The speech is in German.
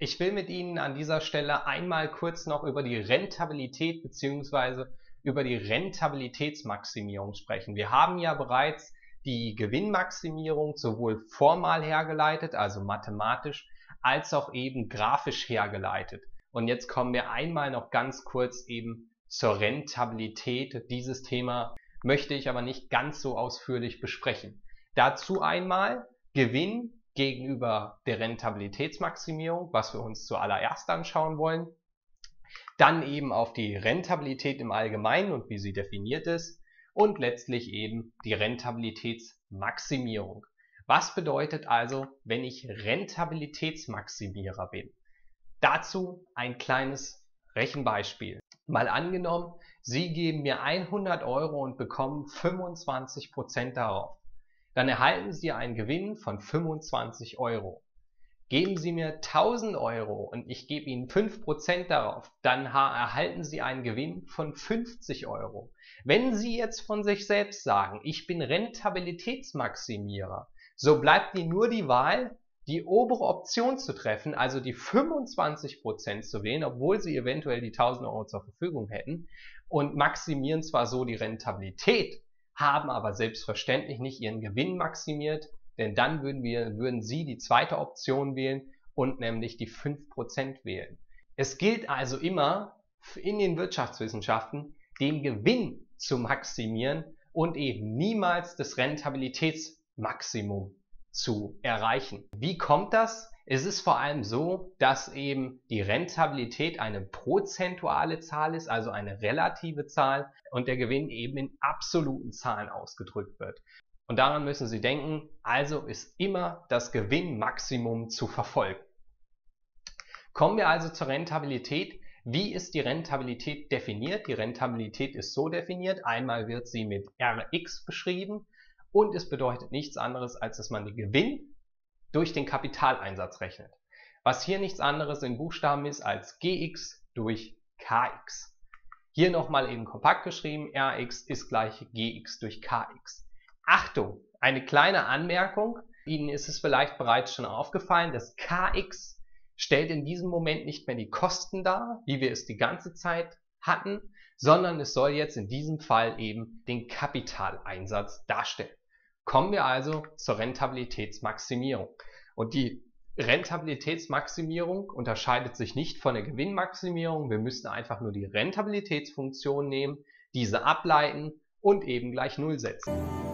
Ich will mit Ihnen an dieser Stelle einmal kurz noch über die Rentabilität bzw. über die Rentabilitätsmaximierung sprechen. Wir haben ja bereits die Gewinnmaximierung sowohl formal hergeleitet, also mathematisch, als auch eben grafisch hergeleitet. Und jetzt kommen wir einmal noch ganz kurz eben zur Rentabilität. Dieses Thema möchte ich aber nicht ganz so ausführlich besprechen. Dazu einmal Gewinn gegenüber der Rentabilitätsmaximierung, was wir uns zuallererst anschauen wollen. Dann eben auf die Rentabilität im Allgemeinen und wie sie definiert ist. Und letztlich eben die Rentabilitätsmaximierung. Was bedeutet also, wenn ich Rentabilitätsmaximierer bin? Dazu ein kleines Rechenbeispiel. Mal angenommen, Sie geben mir 100 Euro und bekommen 25% darauf dann erhalten Sie einen Gewinn von 25 Euro. Geben Sie mir 1000 Euro und ich gebe Ihnen 5% darauf, dann erhalten Sie einen Gewinn von 50 Euro. Wenn Sie jetzt von sich selbst sagen, ich bin Rentabilitätsmaximierer, so bleibt Ihnen nur die Wahl, die obere Option zu treffen, also die 25% zu wählen, obwohl Sie eventuell die 1000 Euro zur Verfügung hätten und maximieren zwar so die Rentabilität, haben aber selbstverständlich nicht ihren Gewinn maximiert, denn dann würden, wir, würden Sie die zweite Option wählen und nämlich die 5% wählen. Es gilt also immer in den Wirtschaftswissenschaften, den Gewinn zu maximieren und eben niemals das Rentabilitätsmaximum zu erreichen. Wie kommt das? Es ist vor allem so, dass eben die Rentabilität eine prozentuale Zahl ist, also eine relative Zahl und der Gewinn eben in absoluten Zahlen ausgedrückt wird. Und daran müssen Sie denken, also ist immer das Gewinnmaximum zu verfolgen. Kommen wir also zur Rentabilität. Wie ist die Rentabilität definiert? Die Rentabilität ist so definiert, einmal wird sie mit Rx beschrieben und es bedeutet nichts anderes, als dass man den Gewinn durch den Kapitaleinsatz rechnet. Was hier nichts anderes in Buchstaben ist als Gx durch Kx. Hier nochmal eben kompakt geschrieben, Rx ist gleich Gx durch Kx. Achtung, eine kleine Anmerkung. Ihnen ist es vielleicht bereits schon aufgefallen, dass Kx stellt in diesem Moment nicht mehr die Kosten dar, wie wir es die ganze Zeit hatten, sondern es soll jetzt in diesem Fall eben den Kapitaleinsatz darstellen. Kommen wir also zur Rentabilitätsmaximierung. Und die Rentabilitätsmaximierung unterscheidet sich nicht von der Gewinnmaximierung. Wir müssen einfach nur die Rentabilitätsfunktion nehmen, diese ableiten und eben gleich Null setzen.